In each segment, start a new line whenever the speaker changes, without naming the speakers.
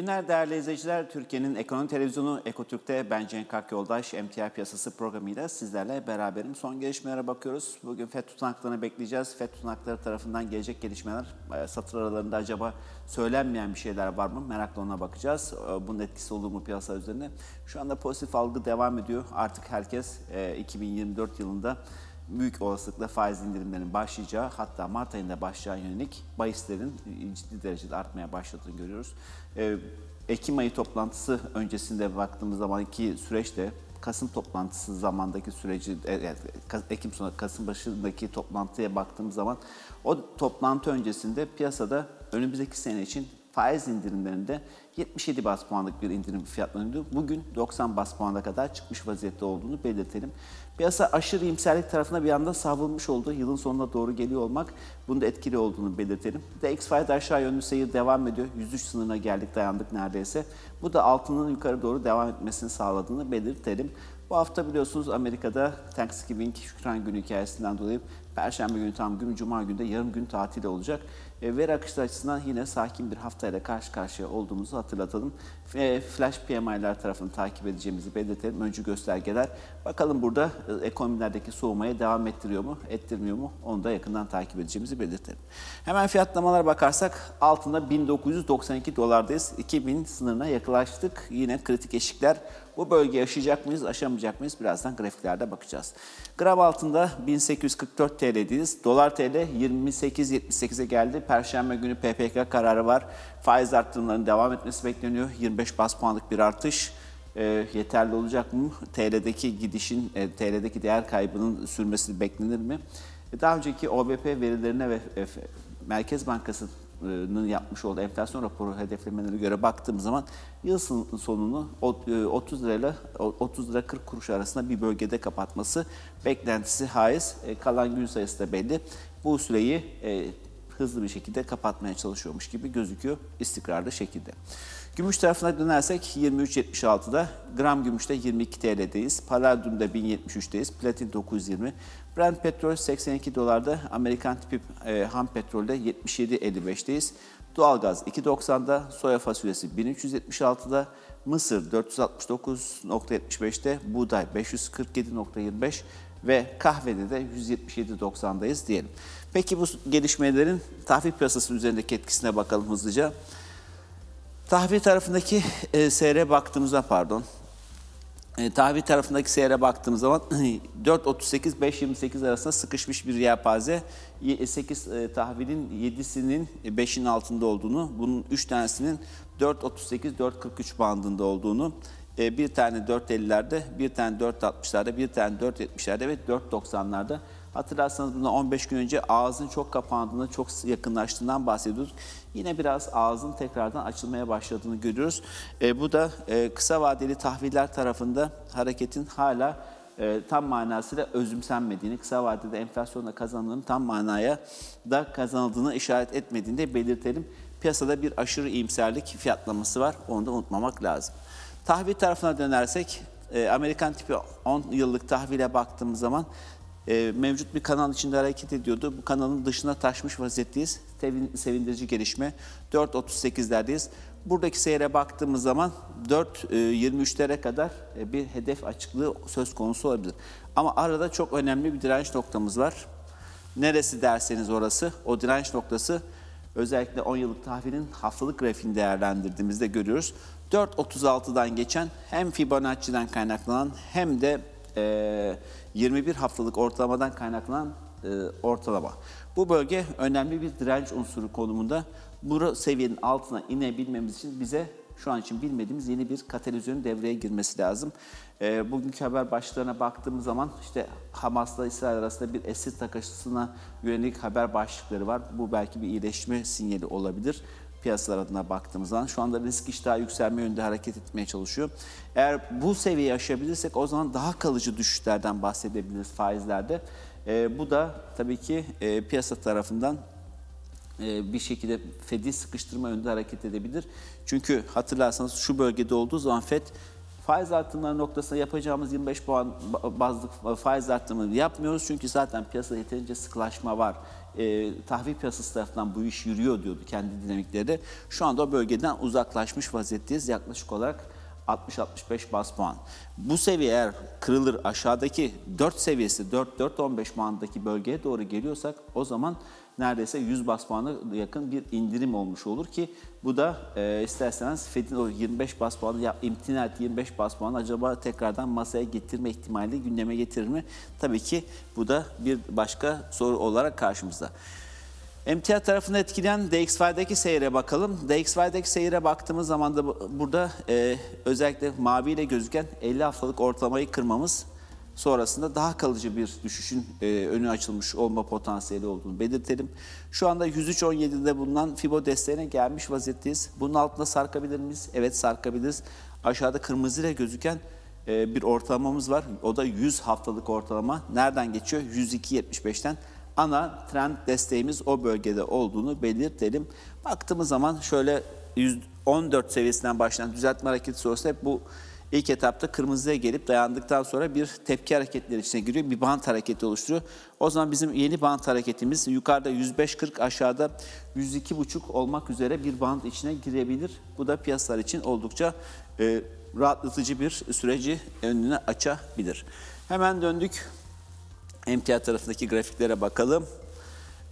Günler değerli izleyiciler. Türkiye'nin ekonomi televizyonu Ekotürk'te ben Cenk Akyoldaş, emtia piyasası programıyla sizlerle beraberim. Son gelişmelere bakıyoruz. Bugün FED tutanaklarını bekleyeceğiz. FED tutanakları tarafından gelecek gelişmeler, e, satır aralarında acaba söylenmeyen bir şeyler var mı? Merakla ona bakacağız. E, bunun etkisi olur mu piyasa üzerine? Şu anda pozitif algı devam ediyor. Artık herkes 2024 e, yılında büyük olasılıkla faiz indirimlerinin başlayacağı hatta Mart ayında başlayan yönelik bahislerin ciddi derecede artmaya başladığını görüyoruz. Ee, Ekim ayı toplantısı öncesinde baktığımız zamanki süreçte Kasım toplantısı zamandaki süreci, e, Ekim sonu Kasım başındaki toplantıya baktığımız zaman o toplantı öncesinde piyasada önümüzdeki sene için faiz indirimlerinde 77 bas puanlık bir indirim fiyatlanıyordu. Bugün 90 bas puana kadar çıkmış vaziyette olduğunu belirtelim. Piyasa aşırı iyimserlik tarafına bir anda savrulmuş oldu. Yılın sonuna doğru geliyor olmak bunda etkili olduğunu belirtelim. DXY'de aşağı yönlü seyir devam ediyor. 103 sınırına geldik dayandık neredeyse. Bu da altının yukarı doğru devam etmesini sağladığını belirtelim. Bu hafta biliyorsunuz Amerika'da Thanksgiving Şükran Günü hikayesinden dolayı Perşembe günü tam gün, Cuma günü de yarım gün tatil olacak. E, veri akışı açısından yine sakin bir haftayla karşı karşıya olduğumuzu hatırlatalım. E, flash PMI'ler tarafını takip edeceğimizi belirtelim. Öncü göstergeler. Bakalım burada e, ekonomilerdeki soğumaya devam ettiriyor mu, ettirmiyor mu? Onu da yakından takip edeceğimizi belirtelim. Hemen fiyatlamalara bakarsak altında 1992 dolardayız. 2000 sınırına yaklaştık. Yine kritik eşikler. Bu bölgeyi aşacak mıyız, aşamayacak mıyız? Birazdan grafiklerde bakacağız. Gram altında 1844 TL'deyiz. Dolar TL 28.78'e geldi. Perşembe günü PPK kararı var. Faiz arttırımlarının devam etmesi bekleniyor. 25 bas puanlık bir artış e, yeterli olacak mı? TL'deki gidişin, e, TL'deki değer kaybının sürmesi beklenir mi? E, daha önceki OBP verilerine ve e, Merkez Bankası yapmış olduğu enflasyon raporu hedeflemelerine göre baktığım zaman yıl sonunu 30 lirayla 30 lira 40 kuruş arasında bir bölgede kapatması beklentisi haiz. E, kalan gün sayısı da belli. Bu süreyi e, hızlı bir şekilde kapatmaya çalışıyormuş gibi gözüküyor istikrarlı şekilde. Gümüş tarafına dönersek 23.76'da, gram gümüşte 22 TL'deyiz, palladiumda 1073'teyiz, platin 920, Brent petrol 82 dolarda, Amerikan tipi e, ham petrolde 77.55'teyiz. Doğalgaz 2.90'da, soya fasulyesi 1376'da, Mısır 469.75'te, buğday 547.25 ve kahvede de 177.90'dayız diyelim. Peki bu gelişmelerin tahvil piyasası üzerindeki etkisine bakalım hızlıca. Tahvil tarafındaki e, seyre baktığımızda pardon, e, tahvil tarafındaki seyre baktığımız zaman 4.38-5.28 arasında sıkışmış bir yelpaze. 8 e, tahvilin 7'sinin 5'in altında olduğunu, bunun 3 tanesinin 4.38-4.43 bandında olduğunu, e, bir tane 4.50'lerde, bir tane 4.60'larda, bir tane 4.70'lerde ve 4.90'larda Hatırlarsanız bundan 15 gün önce ağzın çok kapandığını, çok yakınlaştığından bahsediyorduk. Yine biraz ağzın tekrardan açılmaya başladığını görüyoruz. E, bu da e, kısa vadeli tahviller tarafında hareketin hala e, tam manasıyla özümsenmediğini, kısa vadede enflasyonla kazanıldığını tam manaya da kazanıldığını işaret etmediğini de belirtelim. Piyasada bir aşırı iyimserlik fiyatlaması var. Onu da unutmamak lazım. Tahvil tarafına dönersek e, Amerikan tipi 10 yıllık tahvile baktığımız zaman e, mevcut bir kanal içinde hareket ediyordu. Bu kanalın dışına taşmış vaziyetteyiz. Sevin, sevindirici gelişme. 4.38'lerdeyiz. Buradaki seyre baktığımız zaman 4.23'lere e, kadar e, bir hedef açıklığı söz konusu olabilir. Ama arada çok önemli bir direnç noktamız var. Neresi derseniz orası, o direnç noktası özellikle 10 yıllık tahvilin haftalık grafiğini değerlendirdiğimizde görüyoruz. 4.36'dan geçen hem Fibonacci'den kaynaklanan hem de e, 21 haftalık ortalamadan kaynaklanan e, ortalama. Bu bölge önemli bir direnç unsuru konumunda. Bu seviyenin altına inebilmemiz için bize şu an için bilmediğimiz yeni bir katalizörün devreye girmesi lazım. E, bugünkü haber başlıklarına baktığımız zaman işte Hamas'la İsrail arasında bir esir takışısına yönelik haber başlıkları var. Bu belki bir iyileşme sinyali olabilir piyasalar adına baktığımız zaman şu anda risk iştahı yükselme yönünde hareket etmeye çalışıyor. Eğer bu seviyeyi aşabilirsek o zaman daha kalıcı düşüşlerden bahsedebiliriz faizlerde. E, bu da tabii ki e, piyasa tarafından e, bir şekilde Fed'i sıkıştırma yönünde hareket edebilir. Çünkü hatırlarsanız şu bölgede olduğu zaman Fed faiz artımları noktasında yapacağımız 25 puan bazlık faiz artımını yapmıyoruz. Çünkü zaten piyasada yeterince sıkılaşma var. E, tahvil piyasası tarafından bu iş yürüyor diyordu kendi dinamikleri. Şu anda o bölgeden uzaklaşmış vaziyetteyiz yaklaşık olarak 60-65 bas puan. Bu seviye eğer kırılır aşağıdaki 4 seviyesi 4-4-15 puandaki bölgeye doğru geliyorsak o zaman neredeyse 100 bas puana yakın bir indirim olmuş olur ki bu da e, isterseniz Fed'in o 25 bas puanı ya imtina et 25 bas puanı acaba tekrardan masaya getirme ihtimali gündeme getirir mi? Tabii ki bu da bir başka soru olarak karşımızda. Emtia tarafını etkileyen DXY'deki seyre bakalım. DXY'deki seyre baktığımız zaman da burada e, özellikle maviyle gözüken 50 haftalık ortalamayı kırmamız sonrasında daha kalıcı bir düşüşün e, önü açılmış olma potansiyeli olduğunu belirtelim. Şu anda 103.17'de bulunan Fibo desteğine gelmiş vaziyetteyiz. Bunun altında sarkabilir miyiz? Evet sarkabiliriz. Aşağıda kırmızı ile gözüken e, bir ortalamamız var. O da 100 haftalık ortalama. Nereden geçiyor? 102.75'ten ana trend desteğimiz o bölgede olduğunu belirtelim. Baktığımız zaman şöyle 114 seviyesinden başlayan düzeltme hareketi sonrası hep bu ilk etapta kırmızıya gelip dayandıktan sonra bir tepki hareketleri içine giriyor. Bir bant hareketi oluşturuyor. O zaman bizim yeni bant hareketimiz yukarıda 105-40 aşağıda 102,5 olmak üzere bir bant içine girebilir. Bu da piyasalar için oldukça e, rahatlatıcı bir süreci önüne açabilir. Hemen döndük emtia tarafındaki grafiklere bakalım.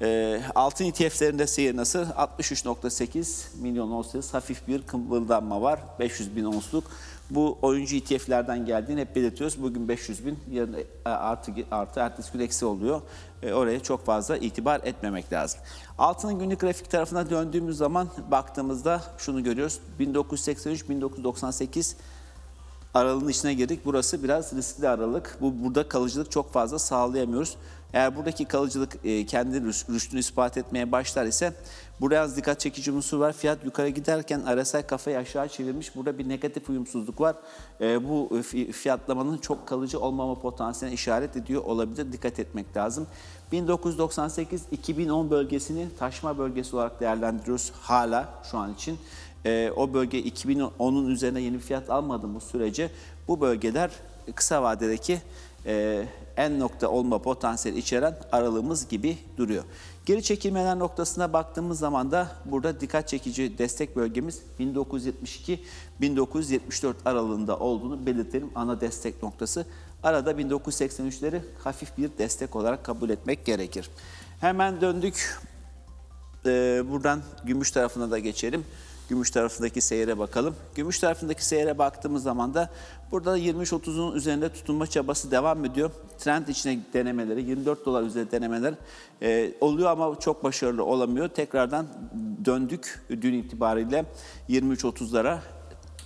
E, altın ETF'lerinde seyir nasıl? 63.8 milyon ons hafif bir kımıldanma var. 500 bin onsluk. Bu oyuncu ETF'lerden geldiğini hep belirtiyoruz. Bugün 500 bin, yarın e, artı, artı ertesi gün eksi oluyor. E, oraya çok fazla itibar etmemek lazım. Altının günlük grafik tarafına döndüğümüz zaman baktığımızda şunu görüyoruz. 1983-1998 aralığın içine girdik. Burası biraz riskli aralık. Bu burada kalıcılık çok fazla sağlayamıyoruz. Eğer buradaki kalıcılık e, kendi rüştünü ispat etmeye başlar ise buraya dikkat çekici unsur var. Fiyat yukarı giderken RSI kafayı aşağı çevirmiş. Burada bir negatif uyumsuzluk var. E, bu fiyatlamanın çok kalıcı olmama potansiyeline işaret ediyor olabilir. Dikkat etmek lazım. 1998-2010 bölgesini taşma bölgesi olarak değerlendiriyoruz hala şu an için. E, o bölge 2010'un üzerine yeni fiyat almadığımız sürece bu bölgeler kısa vadedeki e, en nokta olma potansiyeli içeren aralığımız gibi duruyor. Geri çekilmeler noktasına baktığımız zaman da burada dikkat çekici destek bölgemiz 1972-1974 aralığında olduğunu belirtelim. Ana destek noktası. Arada 1983'leri hafif bir destek olarak kabul etmek gerekir. Hemen döndük. Ee, buradan gümüş tarafına da geçelim. Gümüş tarafındaki seyre bakalım. Gümüş tarafındaki seyre baktığımız zaman da burada 23-30'un üzerinde tutunma çabası devam ediyor. Trend içine denemeleri, 24 dolar üzerinde denemeler e, oluyor ama çok başarılı olamıyor. Tekrardan döndük dün itibariyle 23-30'lara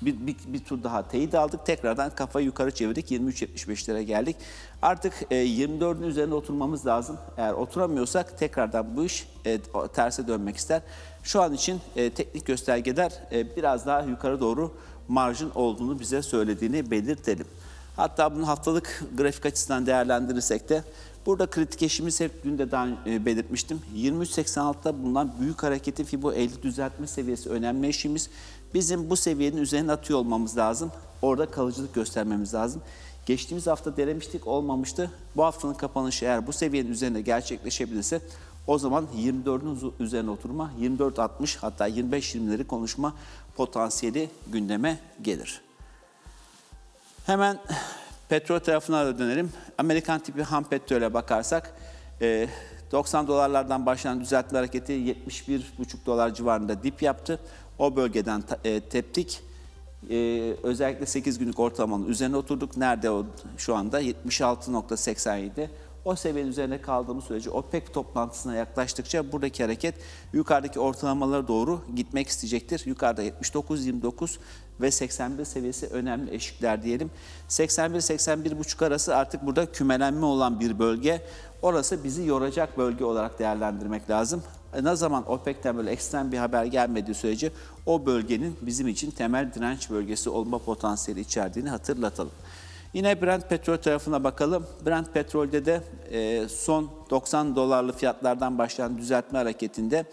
bir, bir, bir tur daha teyit aldık. Tekrardan kafayı yukarı çevirdik. 23.75'lere geldik. Artık e, 24'ün üzerine oturmamız lazım. Eğer oturamıyorsak tekrardan bu iş e, terse dönmek ister. Şu an için e, teknik göstergeler e, biraz daha yukarı doğru marjın olduğunu bize söylediğini belirtelim. Hatta bunu haftalık grafik açısından değerlendirirsek de burada kritik eşimiz hep dün de daha e, belirtmiştim. 23.86'da bulunan büyük hareketi Fibo 50 düzeltme seviyesi önemli eşimiz. Bizim bu seviyenin üzerine atıyor olmamız lazım. Orada kalıcılık göstermemiz lazım. Geçtiğimiz hafta denemiştik olmamıştı. Bu haftanın kapanışı eğer bu seviyenin üzerinde gerçekleşebilirse o zaman 24'ün üzerine oturma, 24-60 hatta 25-20'leri konuşma potansiyeli gündeme gelir. Hemen petrol tarafına da dönelim. Amerikan tipi ham petrole bakarsak 90 dolarlardan başlayan düzeltme hareketi 71,5 dolar civarında dip yaptı. O bölgeden e, teptik. Ee, özellikle 8 günlük ortalamanın üzerine oturduk. Nerede o şu anda? 76.87. O seviyenin üzerine kaldığımız sürece OPEC toplantısına yaklaştıkça buradaki hareket yukarıdaki ortalamalara doğru gitmek isteyecektir. Yukarıda 79-29 ve 81 seviyesi önemli eşikler diyelim. 81-81,5 arası artık burada kümelenme olan bir bölge. Orası bizi yoracak bölge olarak değerlendirmek lazım. E, ne zaman OPEC'ten böyle ekstrem bir haber gelmediği sürece o bölgenin bizim için temel direnç bölgesi olma potansiyeli içerdiğini hatırlatalım. Yine Brent petrol tarafına bakalım. Brent petrolde de e, son 90 dolarlı fiyatlardan başlayan düzeltme hareketinde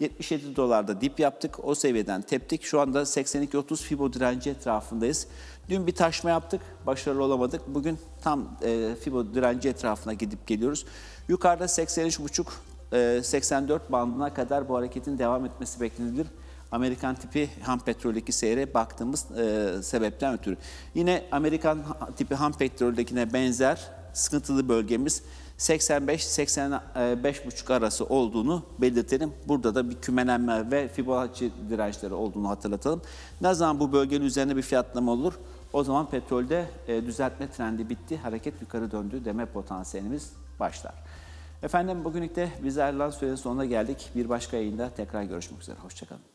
77 dolarda dip yaptık. O seviyeden teptik. Şu anda 82-30 Fibo direnci etrafındayız. Dün bir taşma yaptık. Başarılı olamadık. Bugün tam e, Fibo direnci etrafına gidip geliyoruz. Yukarıda 83,5 e, 84 bandına kadar bu hareketin devam etmesi beklenilir. Amerikan tipi ham petroldeki seyre baktığımız e, sebepten ötürü. Yine Amerikan tipi ham petroldekine benzer sıkıntılı bölgemiz 85-85,5 arası olduğunu belirtelim. Burada da bir kümelenme ve Fibonacci dirençleri olduğunu hatırlatalım. Ne zaman bu bölgenin üzerinde bir fiyatlama olur? O zaman petrolde e, düzeltme trendi bitti, hareket yukarı döndü deme potansiyelimiz başlar. Efendim bugünlük de biz ayrılan sürenin sonuna geldik. Bir başka yayında tekrar görüşmek üzere. Hoşçakalın.